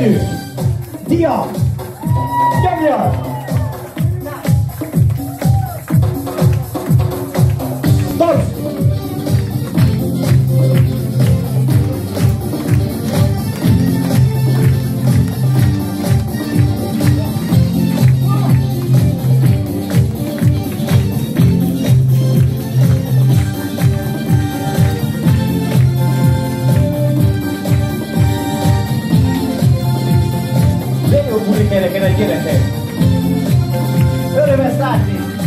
Ladies, Dion, come. Nice. Un pulire che ne chiede te. Dove Versace?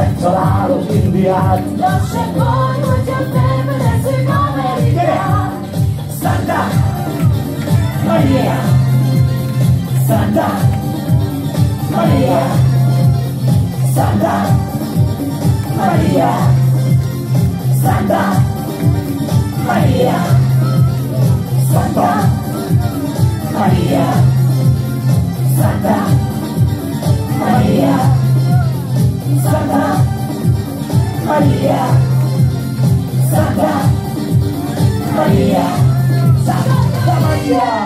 senza la luce in viaggio Lo scendo in cui ti avvenne sui numeri yeah. Santa. Maria. Santa. Maria. Santa. Maria. Santa. Maria. Santa. Maria. Santa. Мария, сага, Мария, сага, Мария.